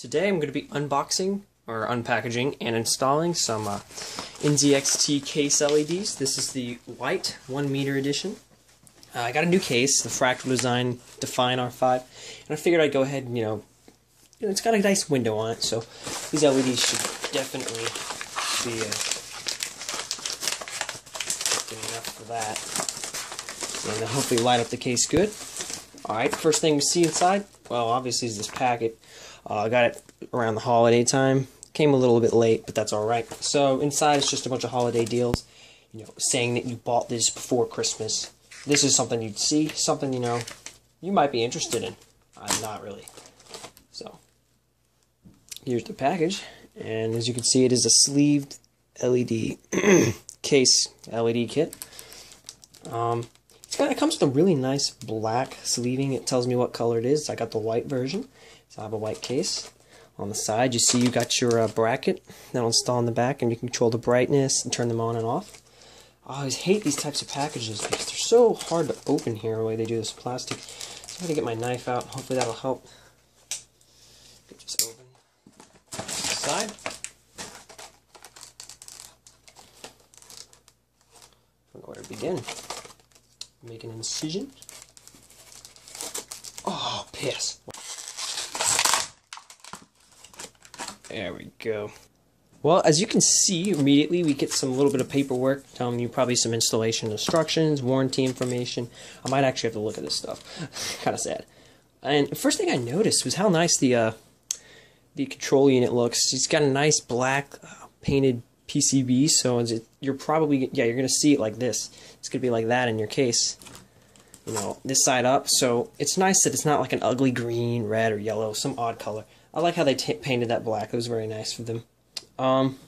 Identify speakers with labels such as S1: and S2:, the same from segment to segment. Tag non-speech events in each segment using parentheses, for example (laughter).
S1: Today I'm going to be unboxing or unpackaging and installing some uh, NZXT case LEDs. This is the white 1 meter edition. Uh, I got a new case, the Fractal Design Define R5, and I figured I'd go ahead and, you know, you know, it's got a nice window on it, so these LEDs should definitely be uh, good enough for that. And hopefully light up the case good. Alright, first thing we see inside, well, obviously is this packet. Uh, I got it around the holiday time. Came a little bit late, but that's alright. So inside is just a bunch of holiday deals, you know, saying that you bought this before Christmas. This is something you'd see, something, you know, you might be interested in. I'm not really. So, here's the package. And as you can see, it is a sleeved LED (clears throat) case LED kit. Um, got, it comes with a really nice black sleeving. It tells me what color it is. I got the white version. So I have a white case. On the side, you see you got your uh, bracket that'll install in the back, and you can control the brightness and turn them on and off. I always hate these types of packages because they're so hard to open here the way they do this plastic. So I'm going to get my knife out. Hopefully that'll help. This open. Side. I don't know where to begin. Make an incision. Oh, piss. There we go. Well, as you can see, immediately we get some little bit of paperwork telling you probably some installation instructions, warranty information. I might actually have to look at this stuff. (laughs) kind of sad. And the first thing I noticed was how nice the uh, the control unit looks. It's got a nice black uh, painted PCB, so you're probably yeah you're gonna see it like this. It's gonna be like that in your case. You know, this side up. So it's nice that it's not like an ugly green, red, or yellow, some odd color. I like how they painted that black. It was very nice for them. Um,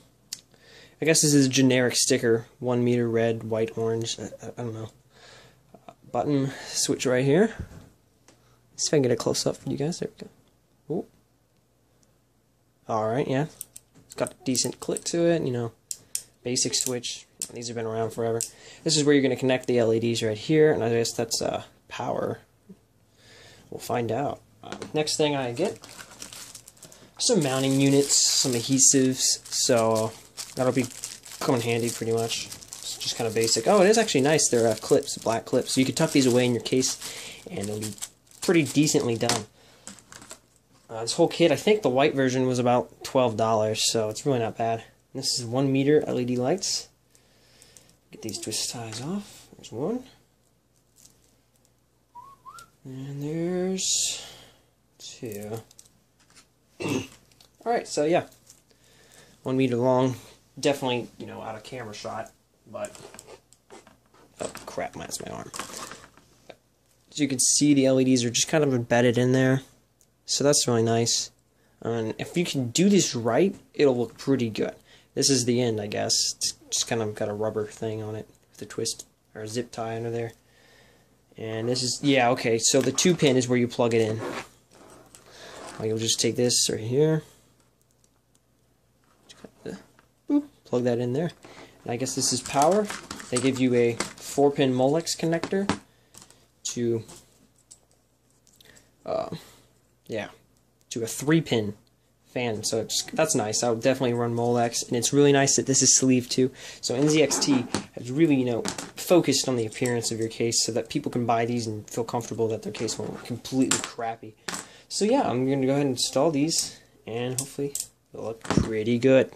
S1: I guess this is a generic sticker. One meter red, white, orange. I, I, I don't know. Uh, button switch right here. Let's see if I can get a close up for you guys. There we go. Ooh. Alright, yeah. It's got a decent click to it, you know. Basic switch. These have been around forever. This is where you're going to connect the LEDs right here, and I guess that's uh, power. We'll find out. Uh, next thing I get some mounting units, some adhesives, so that'll be coming handy pretty much. It's just kind of basic. Oh, it is actually nice. They're uh, clips, black clips. So you can tuck these away in your case, and it'll be pretty decently done. Uh, this whole kit, I think the white version was about $12, so it's really not bad. And this is 1 meter LED lights. Get these twist ties off. There's one. And there's two. (clears throat) Alright, so yeah. One meter long. Definitely, you know, out of camera shot, but oh crap, that's my arm. As you can see, the LEDs are just kind of embedded in there. So that's really nice. And if you can do this right, it'll look pretty good. This is the end, I guess. It's just kind of got a rubber thing on it with a twist or a zip tie under there. And this is, yeah, okay, so the two pin is where you plug it in. You'll just take this right here. Boop, plug that in there. And I guess this is power. They give you a 4-pin Molex connector to, uh, yeah, to a 3-pin fan. So it's that's nice. I would definitely run Molex, and it's really nice that this is sleeved too. So NZXT has really, you know, focused on the appearance of your case so that people can buy these and feel comfortable that their case won't look completely crappy. So yeah, I'm going to go ahead and install these, and hopefully they'll look pretty good.